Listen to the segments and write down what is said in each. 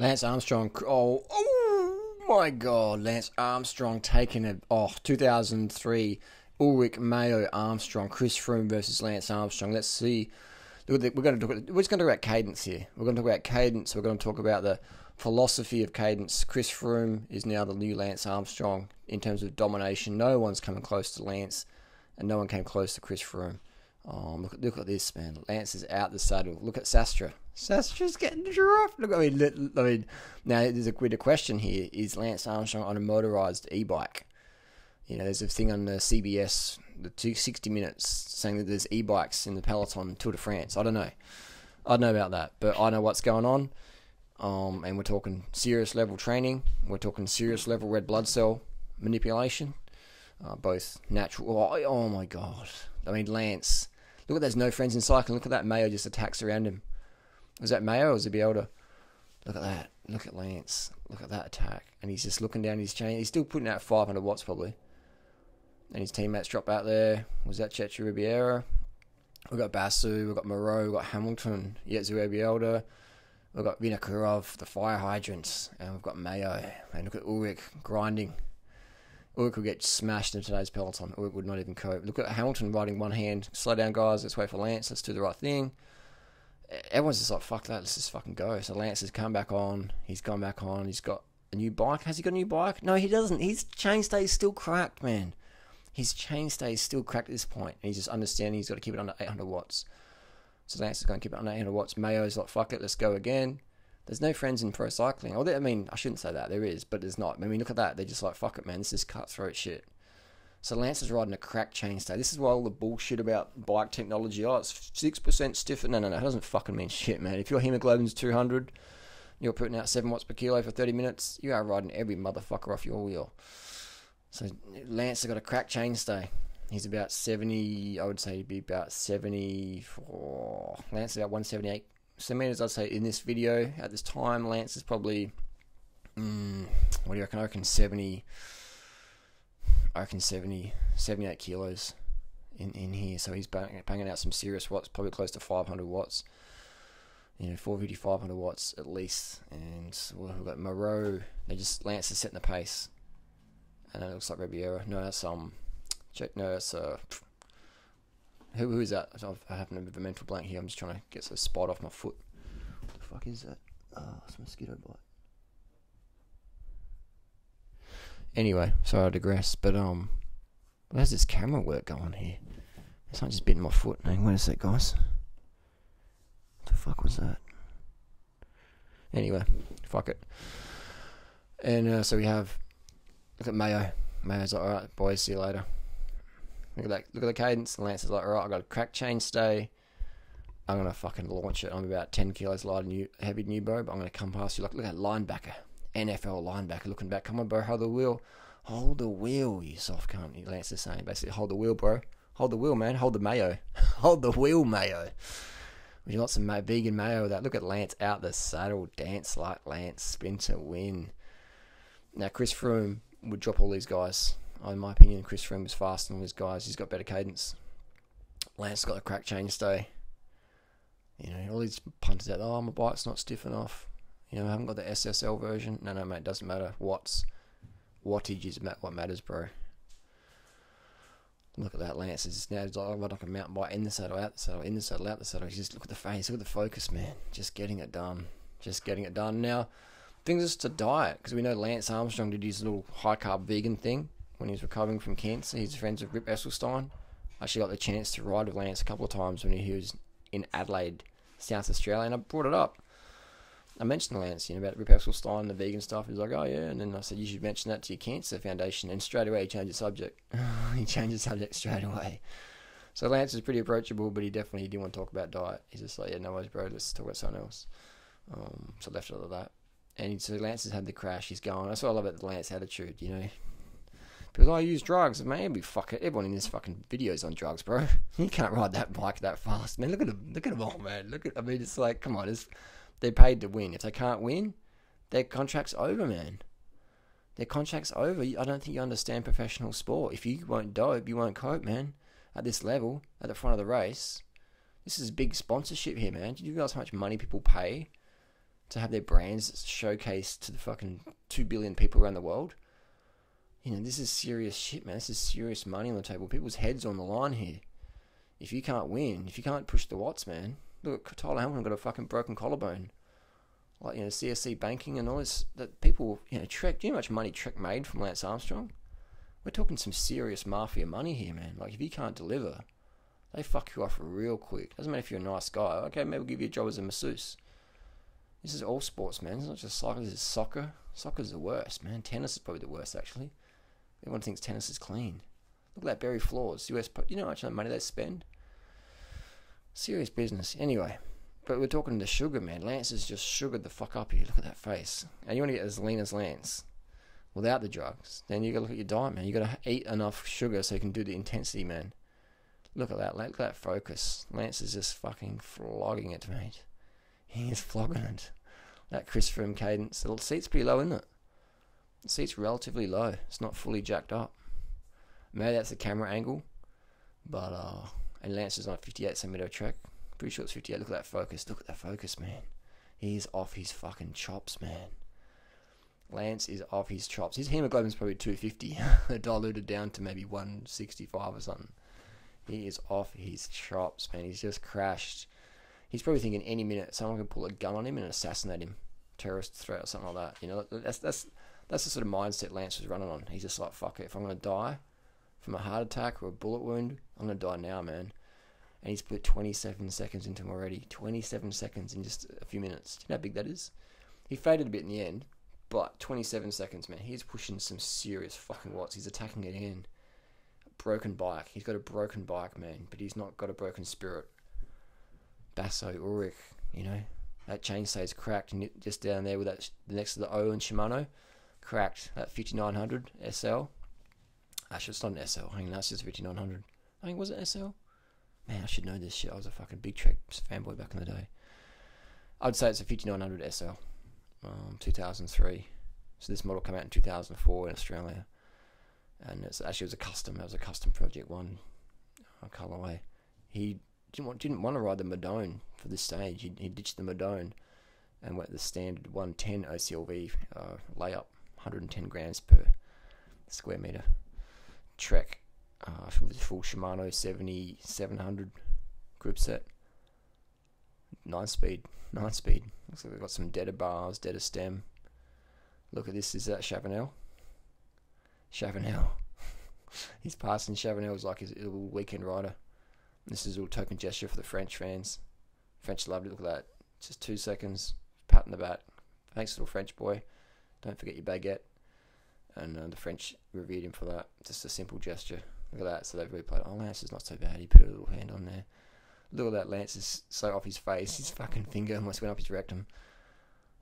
Lance Armstrong. Oh, oh my God. Lance Armstrong taking it. Oh, 2003. Ullrich Mayo Armstrong. Chris Froome versus Lance Armstrong. Let's see. We're going to talk. We're just going to talk about cadence here. We're going to talk about cadence. We're going to talk about the philosophy of cadence. Chris Froome is now the new Lance Armstrong in terms of domination. No one's coming close to Lance, and no one came close to Chris Froome. Oh, look, look at this, man. Lance is out the saddle. Look at Sastre. Sastre's getting dropped. Look, I mean, I mean, now there's a greater question here: Is Lance Armstrong on a motorized e-bike? You know, there's a thing on the CBS, the 260 minutes, saying that there's e-bikes in the peloton Tour de France. I don't know. I don't know about that, but I know what's going on. Um, and we're talking serious level training. We're talking serious level red blood cell manipulation. Uh, both natural. Oh, oh my god! I mean, Lance. Look at there's no friends in cycling. Look at that Mayo just attacks around him. Was that Mayo or was it Bielda? Look at that. Look at Lance. Look at that attack. And he's just looking down his chain. He's still putting out 500 watts probably. And his teammates drop out there. Was that Chechu Rubiera? We've got Basso, we've got Moreau, we've got Hamilton, Yetzu Bielda. We've got Vinokurov, the fire hydrants, and we've got Mayo. And look at Ullrich grinding. Ullrich will get smashed in today's peloton. Ullrich would not even cope. Look at Hamilton riding one hand. Slow down, guys. Let's wait for Lance. Let's do the right thing. Everyone's just like, fuck that. Let's just fucking go. So Lance has come back on. He's gone back on. He's got a new bike. Has he got a new bike? No, he doesn't. His chainstay is still cracked, man. His chainstay is still cracked at this point. And he's just understanding he's got to keep it under 800 watts. So Lance is going to keep it under 800 watts. Mayo's like, fuck it, let's go again. There's no friends in pro cycling. Or I mean, I shouldn't say that. There is, but there's not. I mean, look at that. They're just like, fuck it, man. This is cutthroat shit. So Lance is riding a cracked chainstay. This is why all the bullshit about bike technology. Oh, it's six percent stiffer. No, no, no. It doesn't fucking mean shit, man. If your hemoglobin's 200, you're putting out seven watts per kilo for 30 minutes. You are riding every motherfucker off your wheel. So Lance has got a cracked chainstay. He's about 70. I would say he'd be about 74. Lance is about 178 centimeters. I'd say in this video at this time, Lance is probably. Mm, what do you reckon? I reckon 70. I reckon 70, 78 kilos in, in here. So he's bang, banging out some serious watts, probably close to 500 watts. You know, 450, 500 watts at least. And we've got Moreau. They just, Lance is setting the pace. And it looks like Rubiera. No, that's, um, check, no, that's, uh, who, who is that? I happen to have a mental blank here. I'm just trying to get some spot off my foot. What the fuck is that? Oh, it's a mosquito bite. Anyway, sorry I digress, but um, where's this camera work going here? It's not just bitten my foot. Hang wait a sec, guys. What the fuck was that? Anyway, fuck it. And uh, so we have look at Mayo. Mayo's like, all right, boys, see you later. Look at that. Look at the cadence. Lance is like, all right, I got a crack chainstay. I'm gonna fucking launch it. I'm about ten kilos lighter you, heavy new bro. But I'm gonna come past you. Like, look at that linebacker. NFL linebacker looking back. Come on, bro. Hold the wheel. Hold the wheel, you soft cunt. Lance is saying basically, hold the wheel, bro. Hold the wheel, man. Hold the mayo. hold the wheel, mayo. Would you like some vegan mayo that? Look at Lance out the saddle. Dance like Lance. Spin to win. Now, Chris Froome would drop all these guys. In my opinion, Chris Froome was faster than these guys. He's got better cadence. Lance's got a crack chainstay. You know, all these punters out, there, oh, my bike's not stiff enough. You know, I haven't got the SSL version. No, no, mate, doesn't matter. Watts, wattage is what matters, bro. Look at that Lance. It's now like, oh, like a mountain bike in the saddle, out the saddle, in the saddle, out the saddle. Just look at the face, look at the focus, man. Just getting it done. Just getting it done. Now, things is to diet, because we know Lance Armstrong did his little high carb vegan thing when he was recovering from cancer. He's friends with Rip Esselstyn. I actually got the chance to ride with Lance a couple of times when he was in Adelaide, South Australia, and I brought it up. I mentioned Lance, you know, about Rip Esselstyn and the vegan stuff. He's like, oh, yeah. And then I said, you should mention that to your cancer foundation. And straight away, he changed the subject. he changed the subject straight away. So Lance is pretty approachable, but he definitely didn't want to talk about diet. He's just like, yeah, no worries, bro. Let's talk about something else. Um, so I left it at that. And so Lance has had the crash. He's gone. That's what I love about the Lance attitude, you know. Because I use drugs. Maybe fuck it. Everyone in this fucking video is on drugs, bro. You can't ride that bike that fast, man. Look at them. Look at them all, man. Look at. I mean, it's like, come on. It's they're paid to win. If they can't win, their contract's over, man. Their contract's over. I don't think you understand professional sport. If you won't dope, you won't cope, man. At this level, at the front of the race, this is big sponsorship here, man. Do you realize how much money people pay to have their brands showcased to the fucking two billion people around the world. You know, this is serious shit, man. This is serious money on the table. People's heads on the line here. If you can't win, if you can't push the watts, man. Look, Tyler Hamilton got a fucking broken collarbone. Like, you know, CSC banking and all this. That people, you know, Trek, do you know how much money Trek made from Lance Armstrong? We're talking some serious mafia money here, man. Like, if you can't deliver, they fuck you off real quick. Doesn't matter if you're a nice guy. Okay, maybe we'll give you a job as a masseuse. This is all sports, man. It's not just soccer. This is soccer. Soccer's the worst, man. Tennis is probably the worst, actually. Everyone thinks tennis is clean. Look at that Barry Floors. US, you know how much money they spend? Serious business. Anyway, but we're talking to sugar, man. Lance has just sugared the fuck up here. Look at that face. And you want to get as lean as Lance without the drugs. Then you got to look at your diet, man. You got to eat enough sugar so you can do the intensity, man. Look at that. Look at that focus. Lance is just fucking flogging it, mate. He is flogging it. That Chris Froome cadence. The seat's pretty low, isn't it? The seat's relatively low. It's not fully jacked up. Maybe that's the camera angle. But, uh, and Lance is on a 58 centimeter Trek. Pretty sure it's 58. Look at that focus. Look at that focus, man. He's off his fucking chops, man. Lance is off his chops. His hemoglobin's probably 250, diluted down to maybe 165 or something. He is off his chops, man. He's just crashed. He's probably thinking any minute someone can pull a gun on him and assassinate him, terrorist threat or something like that. You know, that's that's that's the sort of mindset Lance was running on. He's just like, fuck it, if I'm gonna die from a heart attack or a bullet wound, I'm gonna die now, man. And he's put 27 seconds into him already. 27 seconds in just a few minutes. Do you know how big that is? He faded a bit in the end, but 27 seconds, man. He's pushing some serious fucking watts. He's attacking it in broken bike. He's got a broken bike, man, but he's not got a broken spirit. Basso, Ullrich, you know, that chainstay's cracked, and just down there with that next to the O and Shimano, cracked. That 5900 SL. Actually, it's not an SL. I think that's just 5900. I think was it SL? Man, I should know this shit. I was a fucking big Trek fanboy back in the day. I'd say it's a 5900 SL, um, 2003. So this model came out in 2004 in Australia and it's actually it was a custom. It was a custom project one uh, colorway. He didn't want, didn't want to ride the Madone for this stage. He, he ditched the Madone and went the standard 110 OCLV uh, layup, 110 grams per square meter trek uh, full Shimano 7700 groupset. Nine speed, nine speed. Looks like they've got some Deda bars, Deda stem. Look at this, is that Chavanel? Chavanel. He's passing Chavanel is like his little weekend rider. This is a little token gesture for the French fans. French loved it. Look at that. Just two seconds. Pat in the back. Thanks, little French boy. Don't forget your baguette. And uh, the French revered him for that. Just a simple gesture. Look at that. So they've. Oh, Lance is not so bad. He put a little hand on there. Look at that. Lance is so off his face. His fucking finger almost went up his rectum.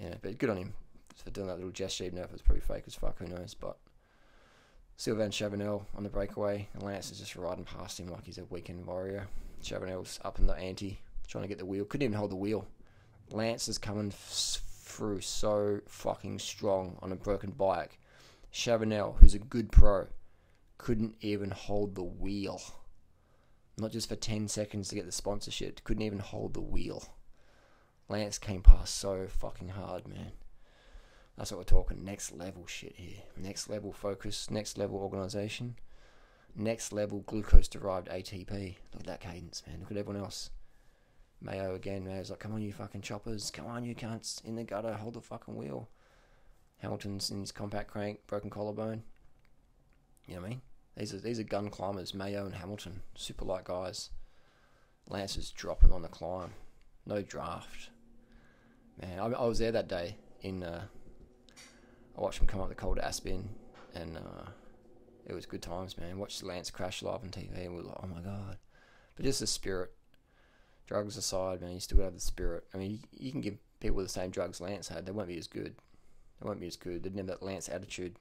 Yeah, but good on him for doing that little gesture. Even though it's probably fake as fuck. Who knows? But Sylvain Chavanel on the breakaway, and Lance is just riding past him like he's a weekend warrior. Chavanel's up in the ante, trying to get the wheel. Couldn't even hold the wheel. Lance is coming through so fucking strong on a broken bike. Chavanel, who's a good pro, couldn't even hold the wheel. Not just for 10 seconds to get the sponsorship, couldn't even hold the wheel. Lance came past so fucking hard, man. That's what we're talking. Next level shit here. Next level focus. Next level organization. Next level glucose derived ATP. Look at that cadence, man. Look at everyone else. Mayo again. Mayo's like, come on, you fucking choppers. Come on, you cunts. In the gutter. Hold the fucking wheel. Hamilton's in his compact crank. Broken collarbone. You know what I mean? These are these are gun climbers. Mayo and Hamilton. Super light guys. Lance is dropping on the climb. No draft. Man, I, I was there that day in. Uh, I watched him come up the Col d'Aspin, and uh, it was good times, man. Watched Lance crash live on TV, and we were like, oh my god. But just the spirit. Drugs aside, man, you still have the spirit. I mean, you, you can give people the same drugs Lance had, they won't be as good. They won't be as good. They'd never that Lance attitude.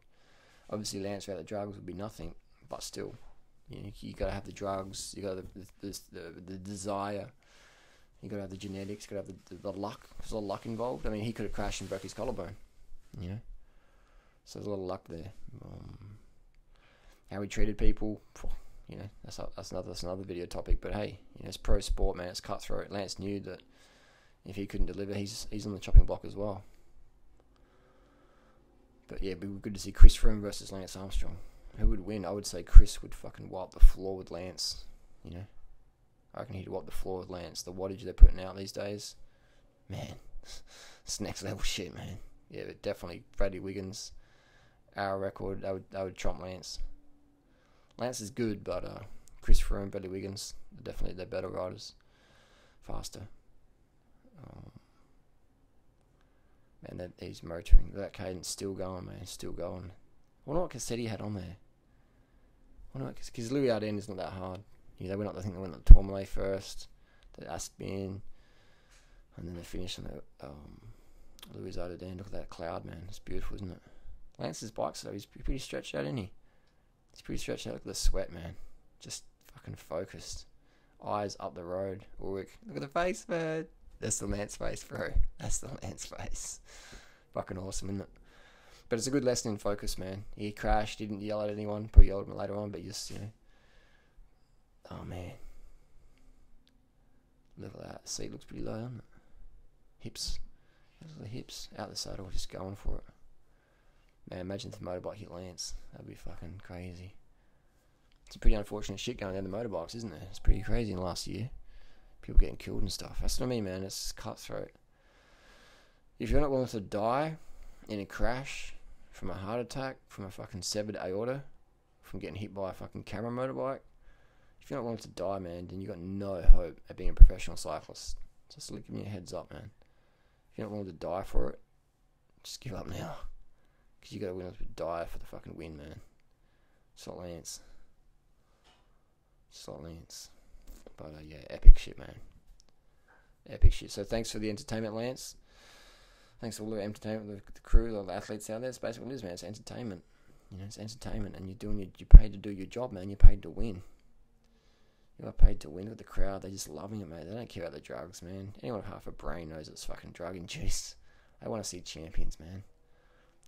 Obviously, Lance without the drugs would be nothing, but still, you know, you got to have the drugs. You got the the, the the desire. You got to have the genetics. Got to have the, the, the luck. There's a lot of luck involved. I mean, he could have crashed and broke his collarbone. You know. So there's a lot of luck there. Um, how he treated people, you know, that's that's another that's another video topic. But hey, you know, it's pro sport, man. It's cutthroat. Lance knew that If he couldn't deliver, he's he's on the chopping block as well. But yeah, it'd be good to see Chris Froome versus Lance Armstrong. Who would win? I would say Chris would fucking wipe the floor with Lance. You know, I reckon he'd wipe the floor with Lance. The wattage they're putting out these days, man, it's next level shit, man. Yeah, but definitely Bradley Wiggins, our record. I would I would trump Lance. Lance is good, but uh, Chris Froome, Bradley Wiggins, definitely they're better riders, faster. Um, man, that he's motoring. That cadence still going, man, still going. I wonder what Cassetti had on there. I wonder because Luz Ardiden is not that hard. You know, they went up. I think they went up Tourmalet first, the Aspin, and then they finished on the um, Luz Ardiden. Look at that cloud, man. It's beautiful, isn't it? Lance's bike, so he's pretty stretched out, isn't he? He's pretty stretched out. Look at the sweat, man. Just fucking focused. Eyes up the road. Look at the face, man. That's the Lance face, bro. That's the Lance face. Fucking awesome, isn't it? But it's a good lesson in focus, man. He crashed, didn't yell at anyone, probably yelled at him later on, but just, you know. Oh, man. Look at that. Seat looks pretty low, doesn't it? Hips. Look at the hips. Out the saddle, just going for it. Man, imagine if the motorbike hit Lance. That'd be fucking crazy. It's a pretty unfortunate shit going down the motorbikes, isn't it? It's pretty crazy in the last year. People getting killed and stuff. That's what I mean, man. It's cutthroat. If you're not willing to die in a crash, from a heart attack, from a fucking severed aorta, from getting hit by a fucking camera motorbike, if you're not willing to die, man, then you got no hope at being a professional cyclist. Just give me a heads up, man. If you're not willing to die for it, just give up now. Because you got to willing to die for the fucking win, man. Not Lance. Not Lance. But uh, yeah, epic shit, man. Epic shit. So thanks for the entertainment, Lance. Thanks for all the entertainment, the, the crew, all the athletes out there. It's basically what it is, man. It's entertainment. You know, it's entertainment, and you're doing your, you're paid to do your job, man. You're paid to win. You are paid to win with the crowd. They're just loving it, man. They don't care about the drugs, man. Anyone with half a brain knows it's fucking drug induced. They want to see champions, man.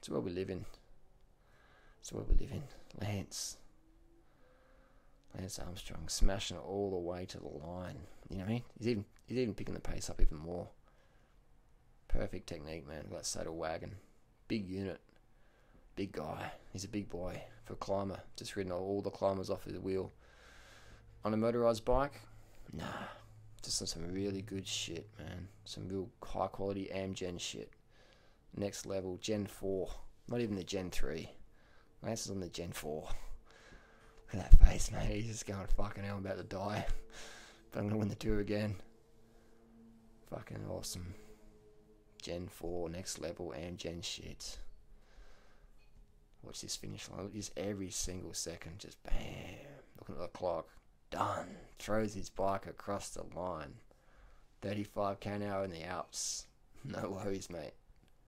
It's where we live in. It's where we live in. Lance. Lance Armstrong smashing it all the way to the line. You know what I mean? He's even he's even picking the pace up even more. Perfect technique, man. That saddle wagon. Big unit. Big guy. He's a big boy for a climber. Just ridden all the climbers off of the wheel. On a motorized bike? Nah. Just some really good shit, man. Some real high quality Amgen shit. Next level. Gen 4. Not even the Gen 3. Lance is on the Gen 4. Look at that face, mate. He's just going, fucking hell, I'm about to die. But I'm going to win the tour again. Fucking awesome. Gen 4, next level, and Gen shit. Watch this finish line. Just every single second, just bam. Looking at the clock. Done. Throws his bike across the line. 35 k an hour in the Alps. No worries, mate.